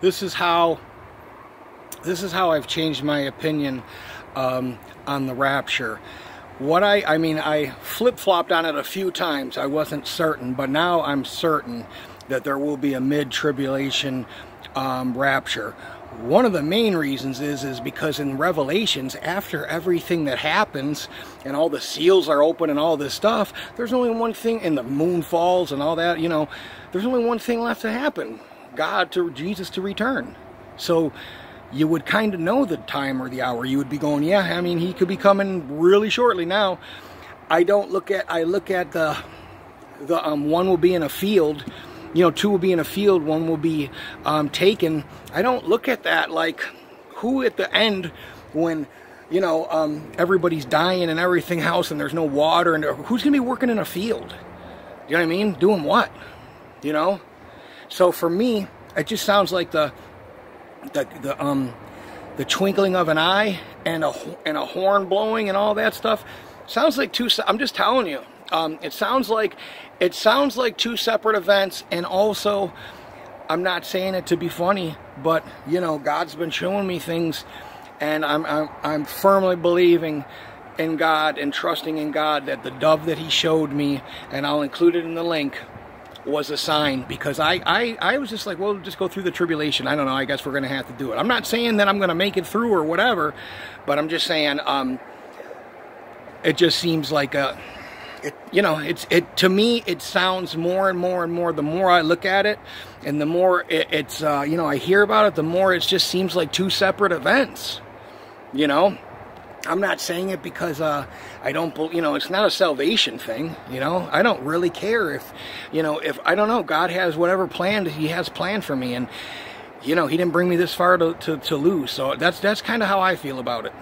this is how this is how I've changed my opinion um, on the rapture. What I, I mean, I flip-flopped on it a few times. I wasn't certain, but now I'm certain that there will be a mid-tribulation um, rapture. One of the main reasons is is because in Revelations, after everything that happens and all the seals are open and all this stuff, there's only one thing, and the moon falls and all that, you know, there's only one thing left to happen. God to Jesus to return. So you would kind of know the time or the hour. You would be going, yeah, I mean, he could be coming really shortly now. I don't look at, I look at the, the um, one will be in a field, you know, two will be in a field, one will be um, taken. I don't look at that like who at the end when, you know, um, everybody's dying and everything else and there's no water and who's going to be working in a field? You know what I mean? Doing what? You know? So for me, it just sounds like the the the um the twinkling of an eye and a and a horn blowing and all that stuff. Sounds like two I'm just telling you. Um, it sounds like it sounds like two separate events and also I'm not saying it to be funny but you know God's been showing me things and I'm I'm, I'm firmly believing in God and trusting in God that the dove that he showed me and I'll include it in the link was a sign because I, I, I was just like, well, just go through the tribulation. I don't know. I guess we're going to have to do it. I'm not saying that I'm going to make it through or whatever, but I'm just saying um, it just seems like a, it, you know, it's it to me. It sounds more and more and more. The more I look at it, and the more it, it's, uh, you know, I hear about it, the more it just seems like two separate events. You know, I'm not saying it because uh, I don't, you know, it's not a salvation thing. You know, I don't really care if, you know, if I don't know, God has whatever planned He has planned for me, and you know, He didn't bring me this far to to, to lose. So that's that's kind of how I feel about it.